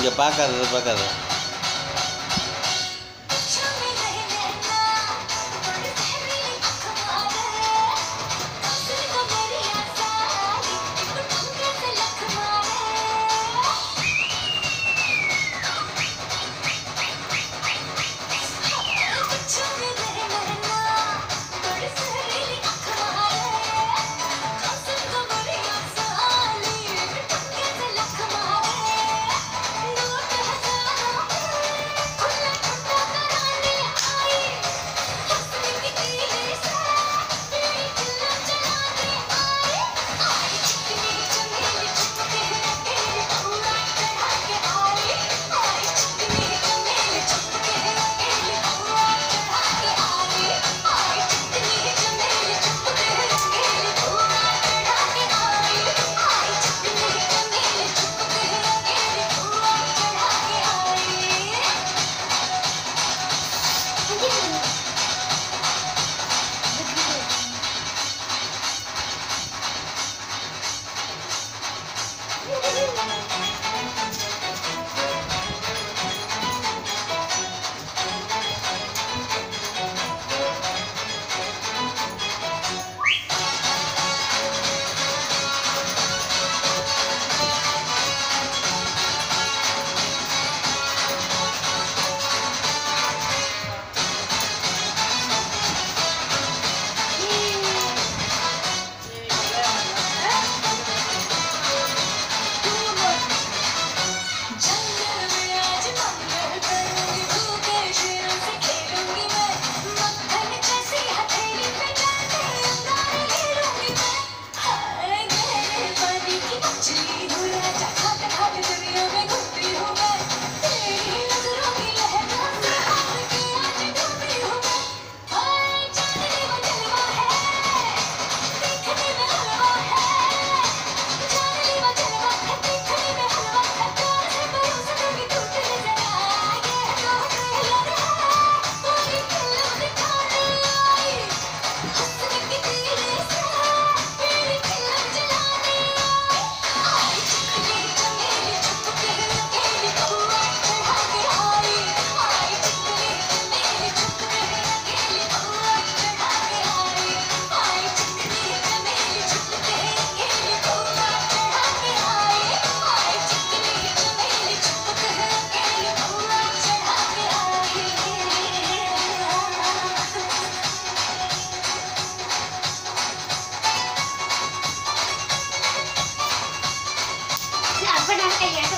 இங்கே பார்க்காதது பார்க்காத and I